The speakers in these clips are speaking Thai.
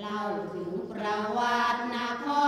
เล่าถึงประวัตินคร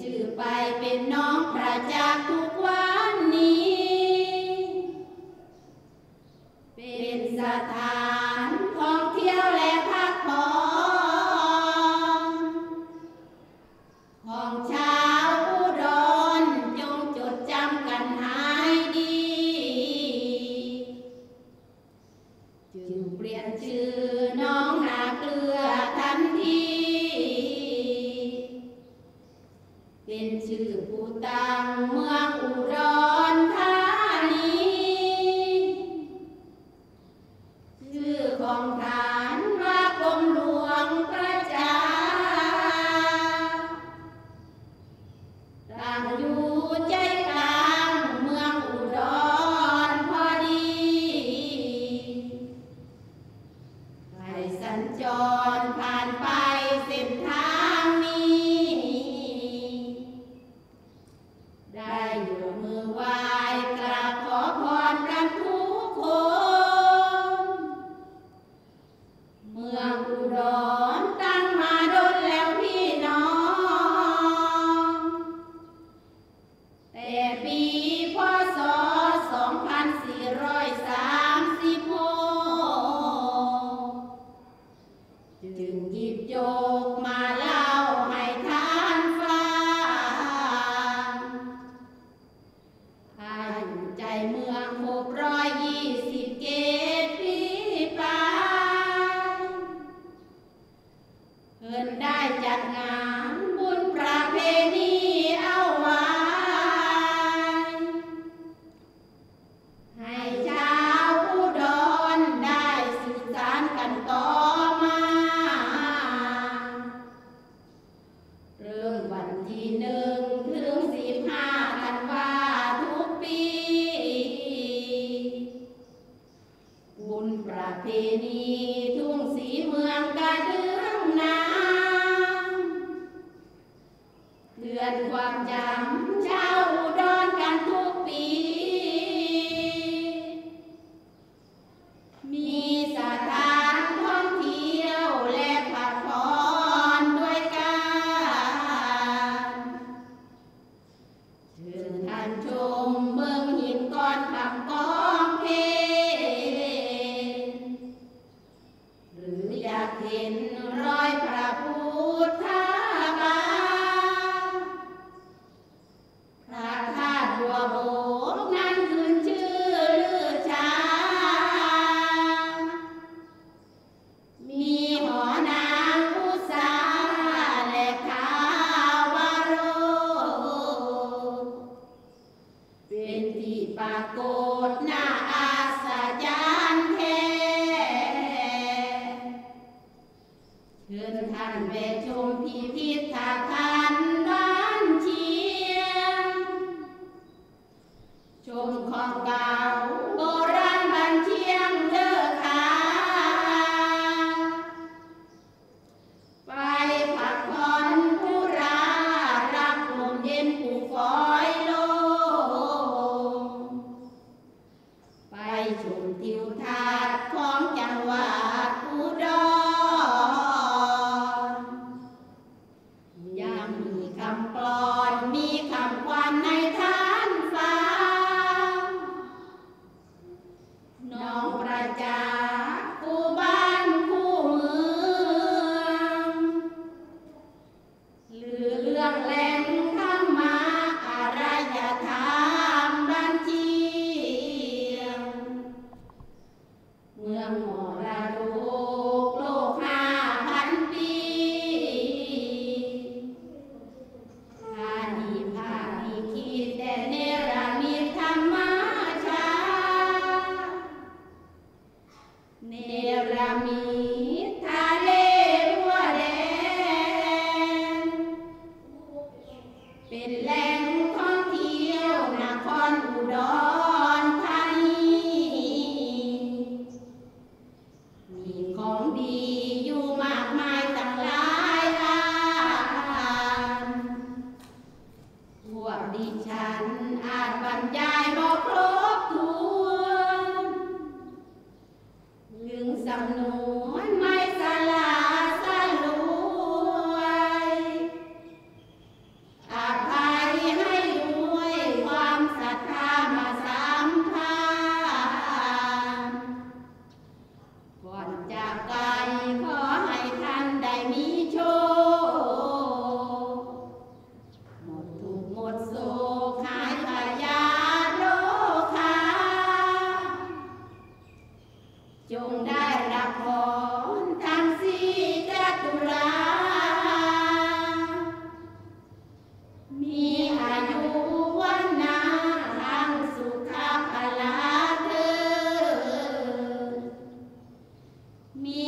ชื่อไปเป็นน้องพระจักษ์ทุกวันนี้ Buddha ปรากฏนาาสยานแท้เชิญท่านเปชมพีพิธ Nguyện hộ là đủ วกดิฉันอาจบรรยายบอกครบทวนถึงสำนวน Me